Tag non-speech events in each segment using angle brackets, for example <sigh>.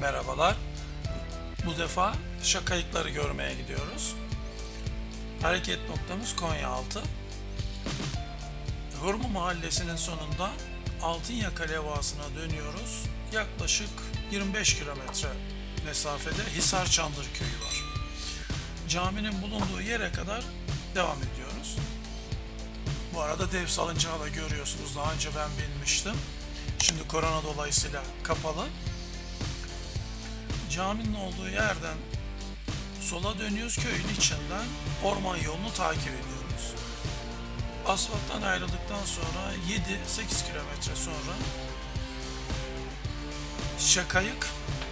Merhabalar. Bu defa şakayıkları görmeye gidiyoruz. Hareket noktamız Konyaaltı. Hurmu Mahallesi'nin sonunda Altınyaka levhasına dönüyoruz. Yaklaşık 25 kilometre mesafede Hisar Çandır köyü var. Caminin bulunduğu yere kadar devam ediyoruz. Bu arada dev salıncağı da görüyorsunuz. Daha önce ben binmiştim. Şimdi korona dolayısıyla kapalı. Caminin olduğu yerden sola dönüyoruz köyün içinden orman yolunu takip ediyoruz. Asfalttan ayrıldıktan sonra 7-8 kilometre sonra Şakayık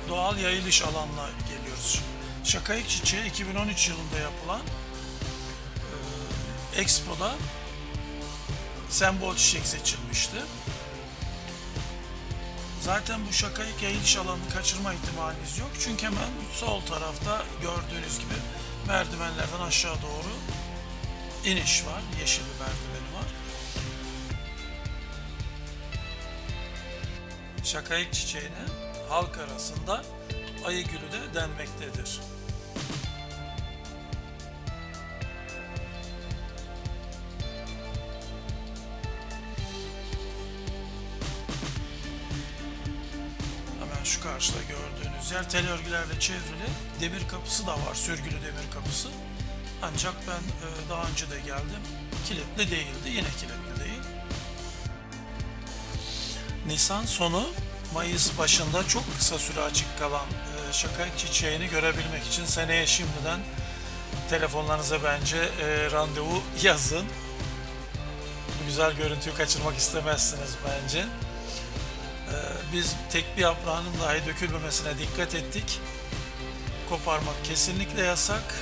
doğal yayılış alanına geliyoruz. Şakayık çiçeği 2013 yılında yapılan e, Expo'da sembol çiçek seçilmişti. Zaten bu şakayık yayılış alanını kaçırma ihtimaliniz yok. Çünkü hemen sol tarafta gördüğünüz gibi merdivenlerden aşağı doğru iniş var. Yeşil bir merdiveni var. Şakayık çiçeğine halk arasında ayı gülü de denmektedir. Şu karşıda gördüğünüz yer tel örgülerle çevrili demir kapısı da var. Sürgülü demir kapısı. Ancak ben e, daha önce de geldim. Kilitli değildi. Yine kilitli değil. Nisan sonu Mayıs başında çok kısa süre açık kalan e, şakayık çiçeğini görebilmek için seneye şimdiden telefonlarınıza bence e, randevu <laughs> yazın. Bu güzel görüntüyü kaçırmak istemezsiniz bence. Biz tek bir yaprağının dahi dökülmemesine dikkat ettik. Koparmak kesinlikle yasak.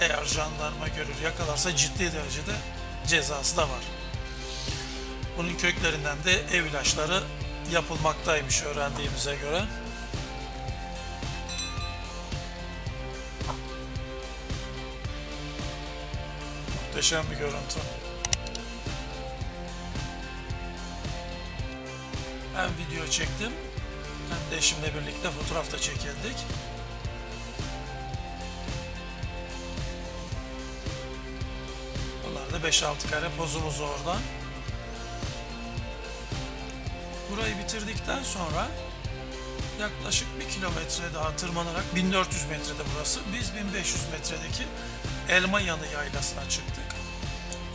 Eğer jandarma görür yakalarsa ciddi derecede cezası da var. Bunun köklerinden de ev ilaçları yapılmaktaymış öğrendiğimize göre. Muhteşem bir görüntü. Hem video çektim hem de eşimle birlikte fotoğraf da çekildik. Bunlar da 5-6 kare pozumuz orada. Burayı bitirdikten sonra yaklaşık bir kilometre daha tırmanarak 1400 metrede burası. Biz 1500 metredeki Elma Yanı Yaylası'na çıktık.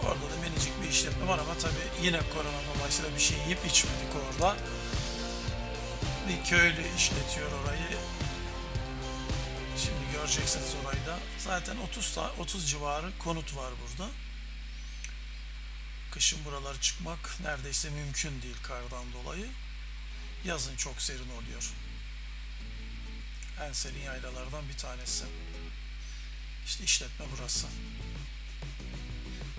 Orada da minicik bir işletme var ama tabii yine korona dolayısıyla bir şey yiyip içmedik orada. Bir köylü işletiyor orayı. Şimdi göreceksiniz orayı da. Zaten 30 30 civarı konut var burada. Kışın buraları çıkmak neredeyse mümkün değil kardan dolayı. Yazın çok serin oluyor. En serin yaylalardan bir tanesi. İşte işletme burası.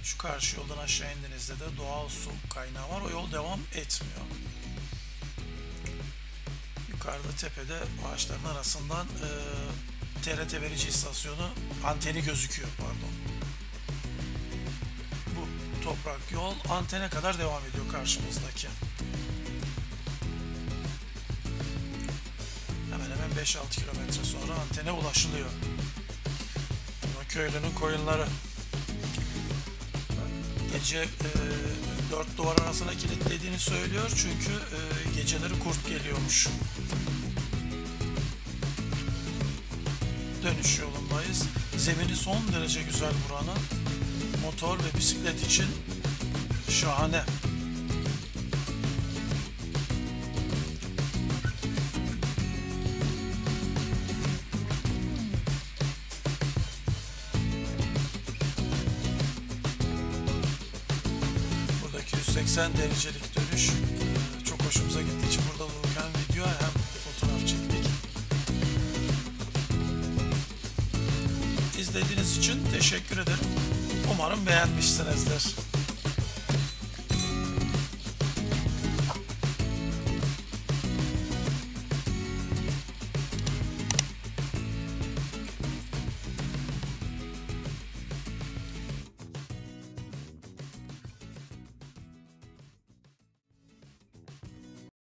Şu karşı yoldan aşağı indiğinizde de doğal su kaynağı var. O yol devam etmiyor. Yukarıda tepede ağaçların arasından e, TRT verici istasyonu anteni gözüküyor pardon toprak yol antene kadar devam ediyor karşımızdaki. Hemen hemen 5-6 kilometre sonra antene ulaşılıyor. Köylünün koyunları. Gece e, dört duvar arasına kilitlediğini söylüyor çünkü e, geceleri kurt geliyormuş. Dönüş yolundayız. Zemini son derece güzel buranın motor ve bisiklet için şahane. Buradaki 180 derecelik dönüş çok hoşumuza gittiği için burada hem video hem fotoğraf çektik. İzlediğiniz için teşekkür ederim. Umarım beğenmişsinizdir.